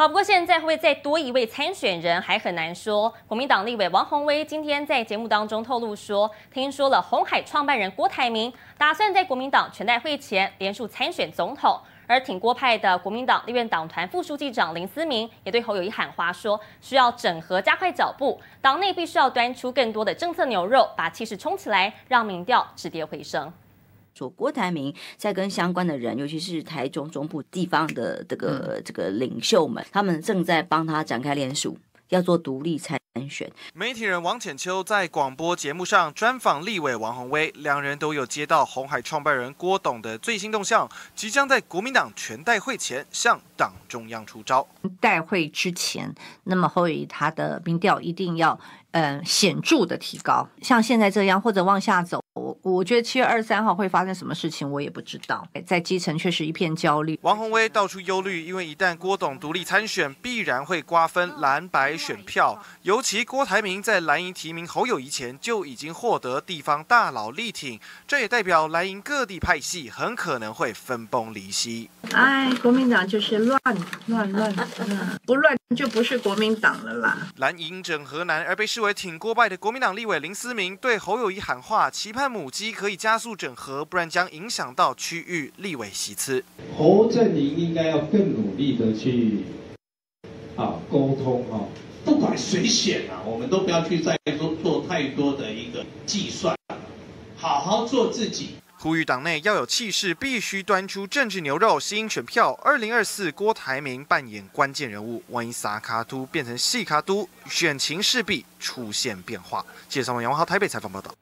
好，不过现在会不会再多一位参选人还很难说。国民党立委王宏威今天在节目当中透露说，听说了红海创办人郭台铭打算在国民党全代会前连署参选总统，而挺郭派的国民党立院党团副书记长林思明也对侯友谊喊话说，需要整合加快脚步，党内必须要端出更多的政策牛肉，把气势冲起来，让民调止跌回升。说郭台铭在跟相关的人，尤其是台中中部地方的这个这个领袖们，他们正在帮他展开联署，要做独立参选。媒体人王浅秋在广播节目上专访立委王宏威，两人都有接到红海创办人郭董的最新动向，即将在国民党全代会前向党中央出招。代会之前，那么侯友谊他的民调一定要呃显著的提高，像现在这样或者往下走。我我觉得七月二十三号会发生什么事情，我也不知道。在基层确实一片焦虑。王宏威道出忧虑，因为一旦郭董独立参选，必然会瓜分蓝白选票。尤其郭台铭在蓝营提名侯友谊前就已经获得地方大佬力挺，这也代表蓝营各地派系很可能会分崩离析。哎，国民党就是乱乱乱，不乱就不是国民党了啦。蓝营整合难，而被视为挺郭败的国民党立委林思明对侯友谊喊话，期盼。母鸡可以加速整合，不然将影响到区域立委席次。侯振宁应该要更努力的去啊沟通啊，不管谁选啊，我们都不要去再做做太多的一个计算，好好做自己。呼吁党内要有气势，必须端出政治牛肉吸引选票。二零二四郭台铭扮演关键人物，万一撒卡都变成细卡都，选情势必出现变化。记者杨文豪台北采访报道。